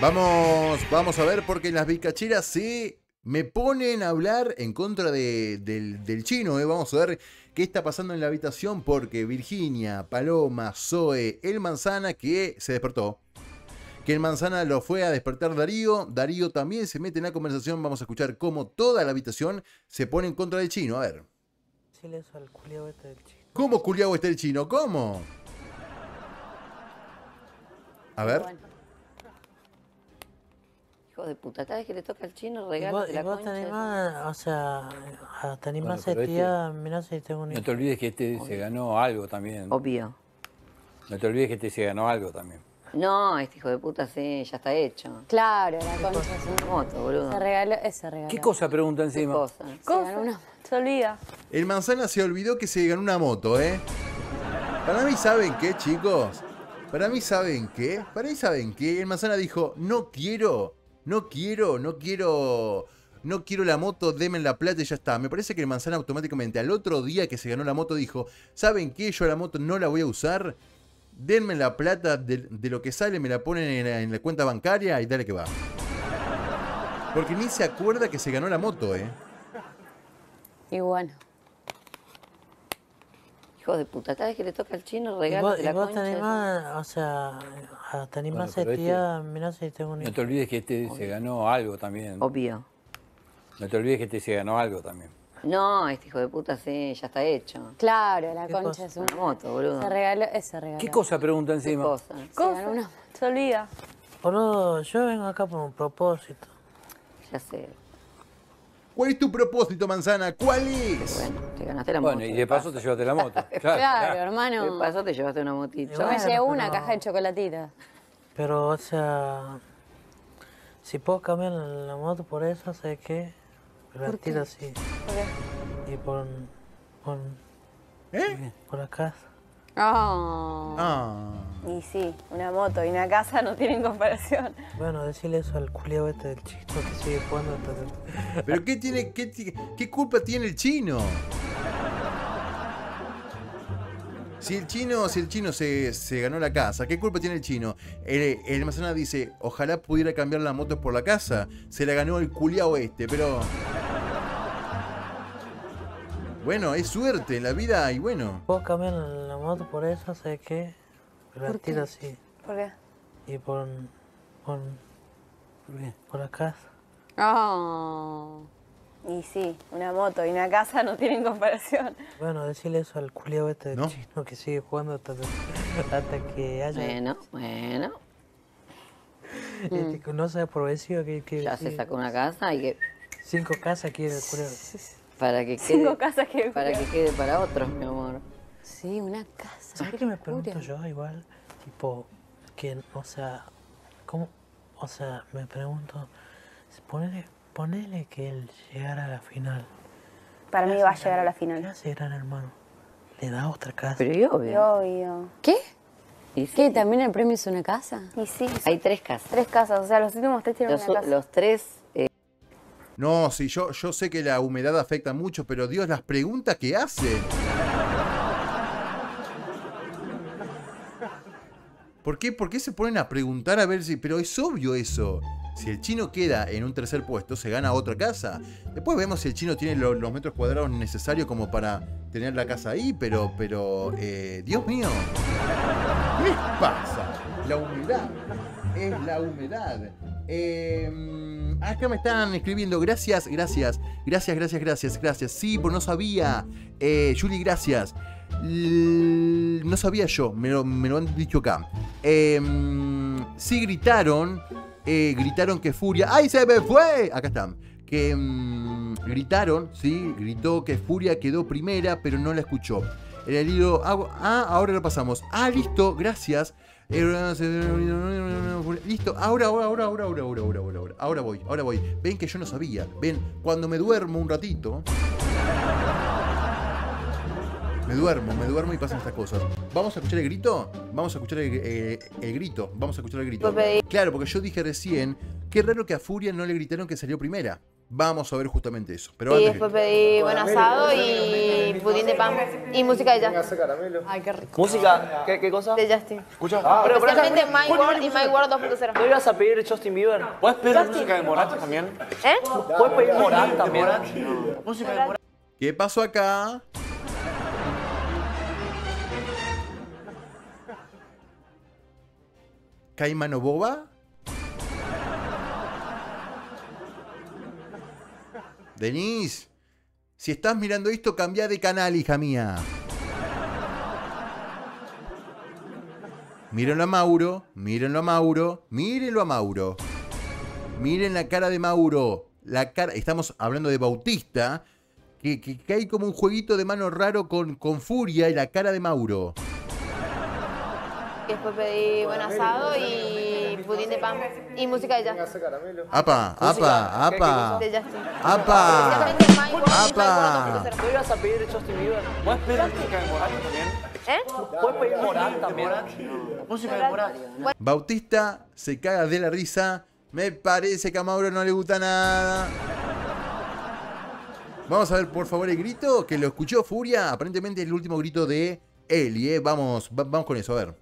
Vamos, vamos a ver porque las bicacheras se me ponen a hablar en contra de- del, del chino. ¿eh? Vamos a ver qué está pasando en la habitación porque Virginia, Paloma, Zoe, el manzana que se despertó. Que el manzana lo fue a despertar Darío. Darío también se mete en la conversación. Vamos a escuchar cómo toda la habitación se pone en contra del chino. A ver. Eso al culiao este del chino. ¿Cómo culiao está el chino? ¿Cómo? A ver. Hijo de puta, cada vez que le toca al chino, ¿Y regalo vos, de y la te concha. de su- animás, o sea, te animás a este- estudiar, mirá si tengo un No te olvides que este se ganó algo también. Obvio. No te olvides que este se ganó algo también. No, este hijo de puta sí, ya está hecho. Claro, la concha es Una una moto, boludo. Se regaló, ese regaló. ¿Qué cosa pregunta ¿Qué encima? cosa? Se ganó una- Se olvida. El manzana se olvidó que se ganó una moto, ¿eh? Para mí, ¿saben qué, chicos? Para mí, ¿saben qué? Para mí, ¿saben qué? El manzana dijo, no quiero, no quiero, no quiero, no quiero la moto, deme la plata y ya está. Me parece que el manzana automáticamente al otro día que se ganó la moto dijo, ¿saben qué? Yo la moto no la voy a usar. Denme la plata de, lo que sale, me la ponen en la, en la cuenta bancaria y dale que va. Porque ni se acuerda que se ganó la moto, ¿eh? Y bueno. De puta, cada vez que le toca al chino, ¿Y regalo vos, de y la te concha. animás, o sea, te animás Bueno, a este- estudiar, mirá si tengo un No te olvides que este se ganó algo también. Obvio. No te olvides que este se ganó algo también. No, este hijo de puta sí, ya está hecho. Claro, la ¿Qué concha cosa? es Una moto, boludo. Se regaló, ese regaló. ¿Qué cosa pregunta ¿Qué encima? cosa? Se ganó una Se olvida. Boludo, yo vengo acá por un propósito. Ya sé. ¿Cuál es tu propósito, manzana? ¿Cuál es? Bueno, te ganaste la moto. Bueno, y de paso te llevaste la moto. Claro. Claro, ¿Qué hermano. pasó? Te llevaste una motita. Yo me llevo una pero- caja de chocolatitas. Pero, o sea, si puedo cambiar la moto por eso, sé que la tiro así. Y por, por, ¿Eh? por la casa. Oh. Ah. Y sí, una moto y una casa no tienen comparación. Bueno, decirle eso al culiao este del chino que sigue jugando hasta... ¿Pero qué tiene, qué, qué culpa tiene el chino? Si el chino, si el chino se, se ganó la casa, ¿qué culpa tiene el chino? El, el manzana dice, ojalá pudiera cambiar la moto por la casa. Se la ganó el culiao este, pero. Bueno, es suerte en la vida y bueno. Puedo cambiar la moto por eso, sé que la tiro así. ¿Por qué? Y por, por, por la casa. Oh. Y sí, una moto y una casa no tienen comparación. Bueno, decirle eso al culiao este ¿No? chino que sigue jugando hasta, hasta que haya... Bueno, bueno. Este, que no se aprovechó que, que Ya se sacó una casa y que cinco casas quiere el culiao. para que Cinco quede casas que para que quede para otros, mi amor. Sí, una casa. ¿Sabes qué me pregunto yo igual? Tipo, que, o sea, ¿cómo? O sea, me pregunto, ponele, ponele que él llegara a la final. Para mí va a llegar a la ¿Qué final. hace gran hermano? Le da otra casa. Pero y obvio. Y obvio. ¿Qué? Y sí, ¿Qué? ¿También el premio es una casa? Y sí, Hay tres casas. tres casas, o sea, los últimos tres tienen Los, una casa. los tres eh, No, sí, yo, yo sé que la humedad afecta mucho, pero Dios, las preguntas que hace. ¿Por qué, ¿Por qué se ponen a preguntar a ver si.? Pero es obvio eso. Si el chino queda en un tercer puesto, se gana otra casa. Después vemos si el chino tiene lo- los metros cuadrados necesarios como para tener la casa ahí, pero. pero eh, Dios mío. ¿Qué les pasa? La humedad. Es la humedad. Eh, acá me están escribiendo. Gracias, gracias. Gracias, gracias, gracias, gracias. Sí, pero no sabía. Eh, Julie, gracias. No sabía yo, me lo, me lo han dicho acá. Eh, sí gritaron. eh, gritaron que Furia. ¡Ay, se me fue! Acá están. Que mm, gritaron, sí, gritó que Furia quedó primera, pero no la escuchó. El hilo. Ah, ah, ahora lo pasamos. Ah, listo, gracias. Eh, Listo, ahora, ahora, ahora, ahora, ahora, ahora, ahora, ahora, ahora, ahora voy, ahora voy. Ven que yo no sabía. Ven, cuando me duermo un ratito. Me duermo, me duermo y pasan estas cosas. ¿Vamos a escuchar el grito? Vamos a escuchar el, eh, el grito. Vamos a escuchar el grito. Claro, porque yo dije recién, qué raro que a Furia no le gritaron que salió primera. Vamos a ver justamente eso. Pero Y antes después pedí buen asado y pudín de pan. Y música de Justin. Ay, qué rico. Música, ¿qué, qué cosa? De Justin. Escucha. pero, pero, Especialmente My World y My World ¿No 2.0. ibas a pedir Justin Bieber? ¿Puedes pedir música de Morat también? ¿Eh? ¿Puedes pedir Morat también? ¿Qué pasó acá? ¿Caimano Boba? Denise, si estás mirando esto, cambia de canal, hija mía. Mírenlo a Mauro, mírenlo a Mauro, mírenlo a Mauro. Miren la cara de Mauro. La cara, estamos hablando de Bautista, que, que, que hay como un jueguito de mano raro con, con furia y la cara de Mauro. Después pedí buen asado y pudín de pan. Y música de Justin. Apa, apa, apa. De Justin. Apa. Apa. World 2.0. ¿No ibas a pedir Justin Bieber? ¿Puedes pedir música de Morat también? ¿Eh? ¿Puedes pedir Morat también? Música de Morat. Bautista se caga de la risa. Me parece que a Mauro no le gusta nada. Vamos a ver, por favor, el grito que lo escuchó Furia. Aparentemente es el último grito de Eli, ¿eh? Vamos, va- vamos con eso, a ver.